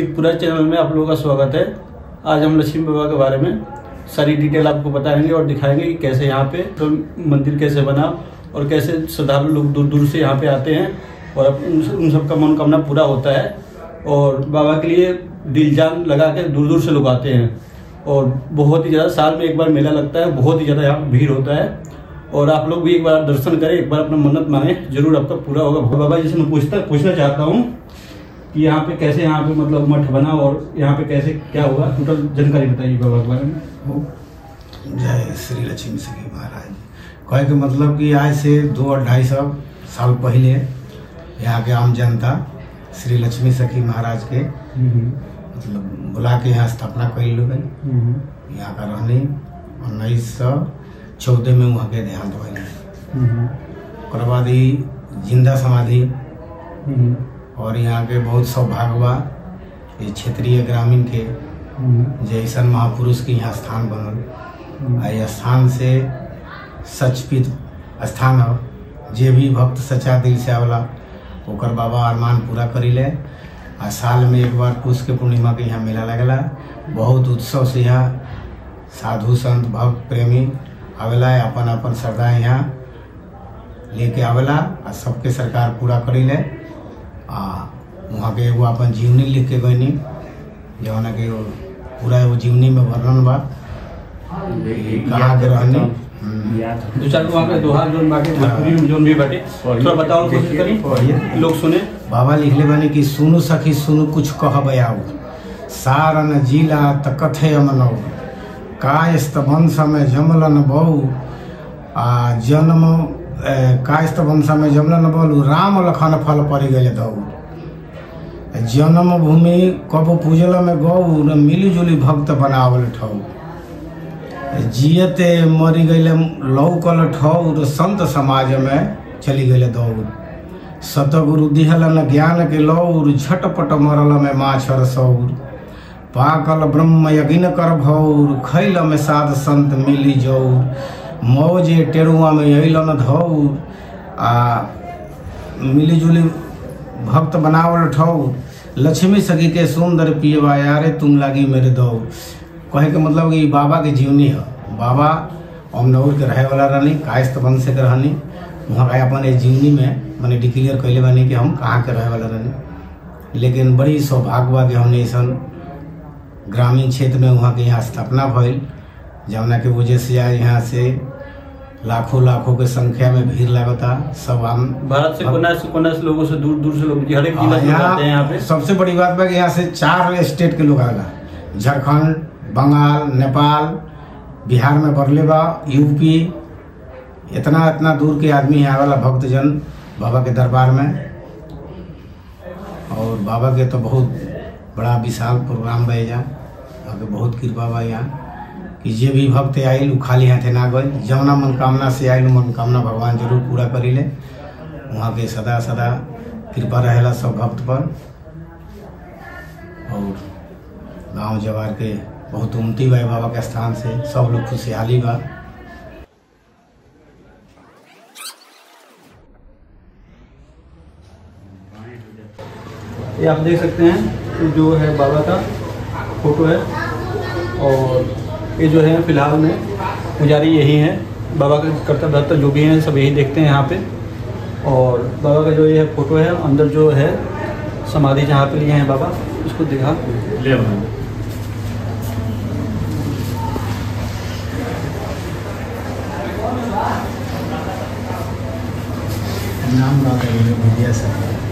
कितपुरा channel में आप लोगों का स्वागत है। आज हम लक्ष्मी बाबा के बारे में सारी डिटेल आपको बताएँगे और दिखाएँगे कि कैसे यहाँ पे तो मंदिर कैसे बना और कैसे श्रद्धालु लोग दूर दूर से यहाँ पे आते हैं और उन उन सबका मनोकामना पूरा होता है और बाबा के लिए दिल जान लगा के दूर दूर से लोग आते हैं और बहुत ही ज़्यादा साल में एक बार मेला लगता है, बहुत ही ज़्यादा यहाँ भीड़ होता है और आप लोग भी एक बार दर्शन करें, एक बार अपना मन्नत मांगे, ज़रूर आपका पूरा होगा। बाबा जी से मैं पूछता पूछना चाहता हूँ कि यहाँ पे कैसे यहाँ पे मतलब मठ बना और यहाँ पे कैसे क्या हुआ टोटल जानकारी बताइए बाबा के बारे में। जय श्री लक्ष्मी सखी महाराज। कहे के मतलब कि आज से दो ढाई सौ साल पहले यहाँ के आम जनता श्री लक्ष्मी सखी महाराज के मतलब बुला के यहाँ स्थापना कैल गई। यहाँ का रहनी उन्नीस सौ चौदह में वहाँ के देहांत भइल ओकर बाद ही ज़िंदा समाधि। और यहाँ के बहुत सौभाग्य बा ये क्षेत्रीय ग्रामीण के जैसन महापुरुष के यहाँ स्थान बनल। आ ये स्थान से सचपित स्थान हो जे भी भक्त सच्चा दिल से आवला ओकर बाबा अरमान पूरा करीले आ साल में एक बार पुष के पूर्णिमा के यहाँ मेला लगेला। बहुत उत्सव से यहाँ साधु संत भक्त प्रेमी आवेला अपन अपन श्रद्धा यहाँ लेके आवेला आ सबके सरकार पूरा करीले आ वहाँ के एगो अपन जीवनी लिख के गईनी जौन के पूरा एगो जीवनी में वर्णन बा। कहाँ के रहनी। हम्म। दो चार वहाँ पे दोहा जोन बाटे भोजपुरी में जोन भी बाटे। थोड़ा बताओ कोशिश करी लोग सुने। बाबा लिखले बानी कि सुनु सखी सुनु कुछ कह बयाऊ सारन जिला त कथे अमनौ कायस्त वंश में जमलन बहु। आ जन्म ए, कायस्त वंश में जमलन बहु राम लखन फल पड़ गए दऊ जन्म भूमि कब पूजल में गौ मिली जुली भक्त बनावल ठऊ जियते मरी गईले लौकल ठौर संत समाज में चली गए दौड़ सतगुरु दिहलन ज्ञान के लौर झटपट मरल में माछर सौर। पाकल ब्रह्म यज्ञ कर भौर खैल में साध संत मिली जौर। मौजे टेरुआ में अलन धौर आ मिली जुली भक्त बनावल ठौर लक्ष्मी सखी के सुंदर पियवा, यारे तुम लागी मेरे दौर कहे के मतलब कि बाबा के जीवनी है। बाबा अमनौर के रहे वाला रहनी कायस्त वंश के रहनी। वहाँ का अपन जीवनी में, मैंने डिक्लेयर कैले बानी कि हम कहाँ के रहे वाला रहनी। लेकिन बड़ी सौभाग्य कि हमने ऐसा ग्रामीण क्षेत्र में वहाँ के यहाँ स्थापना भइल। जौना के वजह से यहाँ से लाखों लाखों के संख्या में भीड़ लगता सब आम भारत से कोना से कोना से लोगों से दूर दूर से लोग हर एक जिला हाँ, से आते हैं यहाँ पे। सबसे बड़ी बात बा कि यहाँ से चार स्टेट के लोग आला झारखंड बंगाल नेपाल बिहार में बरले बा यूपी इतना इतना दूर के आदमी यहाँ वाला भक्तजन बाबा के दरबार में। और बाबा के तो बहुत बड़ा विशाल प्रोग्राम बा यहाँ। बहुत कृपा बा यहाँ। कि जे भी भक्त आयल खाली हाथे ना गए जौना मनोकामना से आयल मनोकामना भगवान ज़रूर पूरा करीले वहाँ के सदा सदा कृपा रहेला सब भक्त पर। और गाँव जवार के बहुत उन्नति बा बाबा के स्थान से सब लोग खुशहाली बा। ये आप देख सकते हैं, जो है बाबा का फ़ोटो है। और ये जो है फ़िलहाल में पुजारी यही है। बाबा का कर्तव्य धर्ता जो भी हैं, सब यही देखते हैं यहाँ पे। और बाबा का जो ये फ़ोटो है, अंदर जो है समाधि जहाँ पे लिए हैं बाबा, उसको दिखा। ले नाम विद्या सर